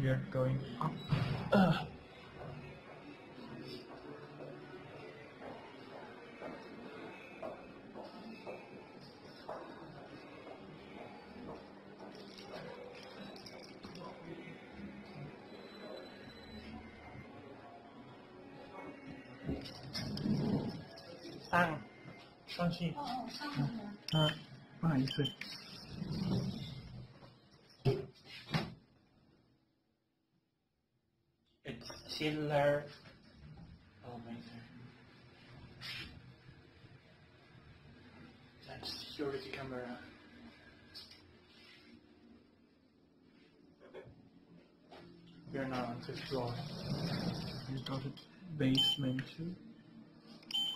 we are going up. Uh. Sang, 上去。哦哦，上去了。啊，不好意思。 It's Schindler elevator. Oh, That's security camera. We are now on fifth floor. We go to basement two.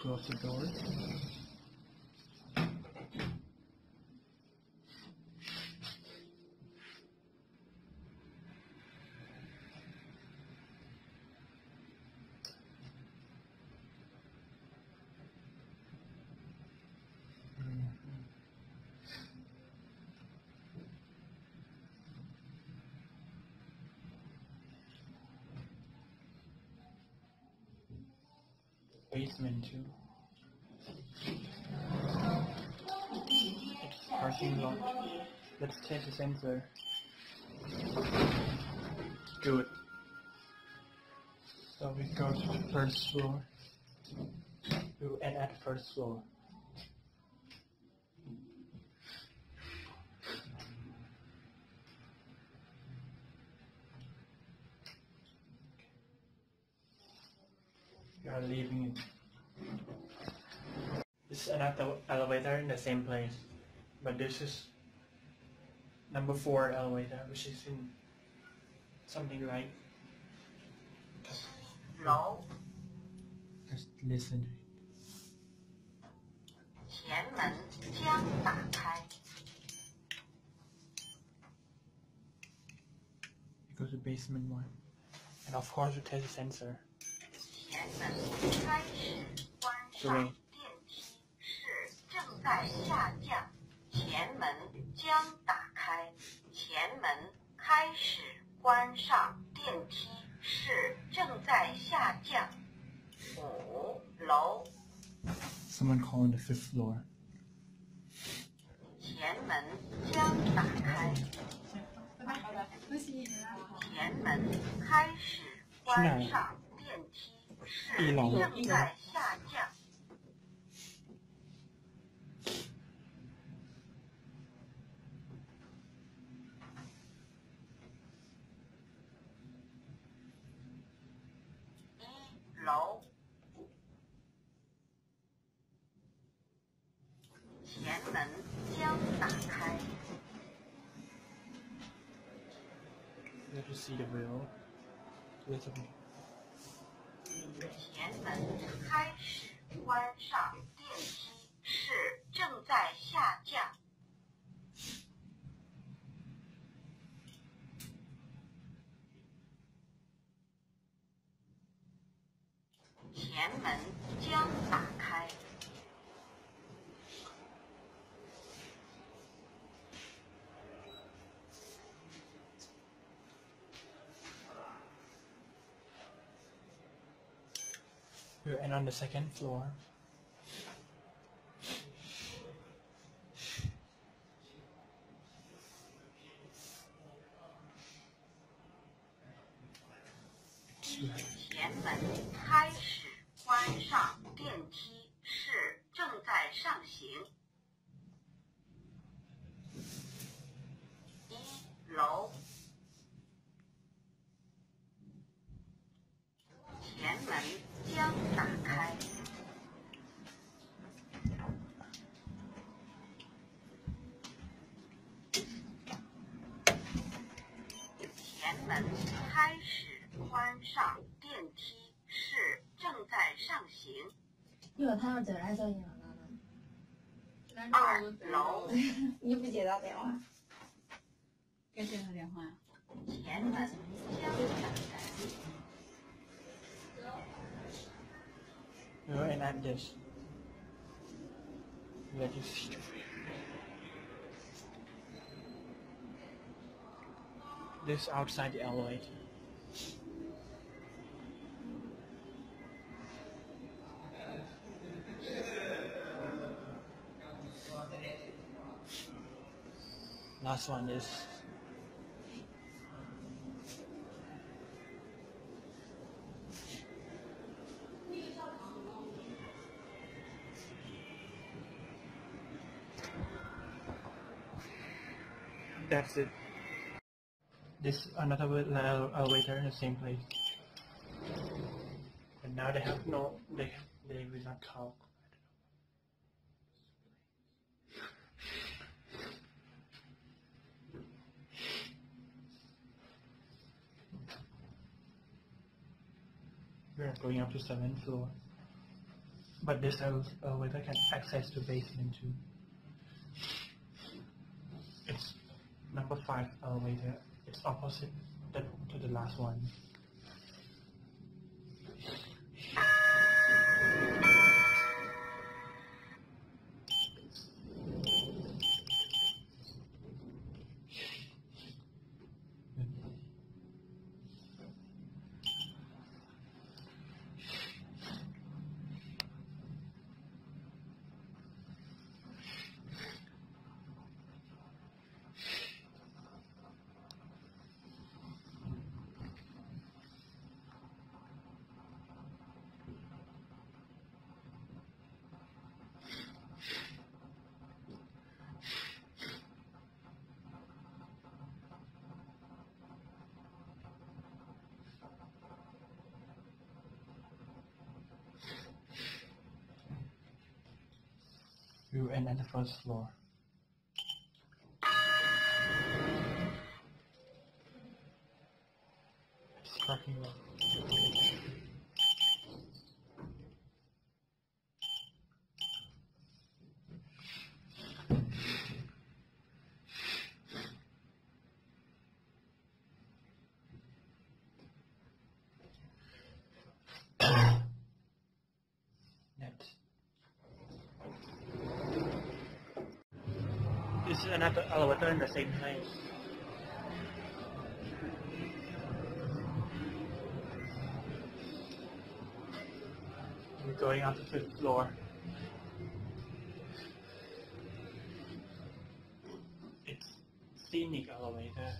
Close the door. Basement two. It's parking lot. Let's test the sensor. Good. So we go to the first floor. Will end at first floor. are. This is another elevator in the same place, but this is number four elevator, which is in something like. no. Just listen. It goes to basement one, and of course it has a sensor. 前门开始关上，电梯是正在下降，前门将打开，前门开始关上，电梯是正在下降，五楼 Someone call on the fifth floor. 前门将打开，前门开始关上，一浓。Let's see the wheel. Let's. 前门开始关上，We will end on the second floor. Two. 前将打开。前门开始关上，电梯是正在上行。一会儿他要整来找你了呢，二楼，你不接他电话？该接他电话呀。前门将打开。We will end at this. Let you see the. This outside the elevator. Last one is That's it. This another ele- elevator in the same place. And now they have no, they they will not talk. We are going up to seventh floor. But this ele- elevator can access to basement too. It's number five uh, elevator. It's opposite the, to the last one. We will end at the first floor. It's cracking up. Is elevator in the same. We're going up to fifth floor. It's scenic elevator.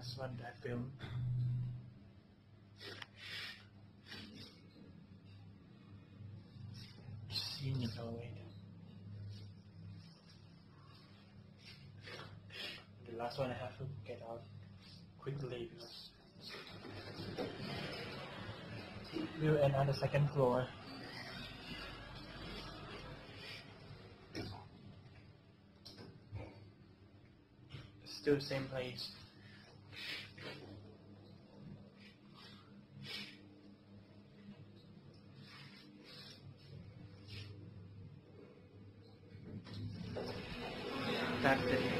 Last one that I filmed. Scenic elevator. The last one I have to get out quickly because we'll end on the second floor. Still the same place. that day.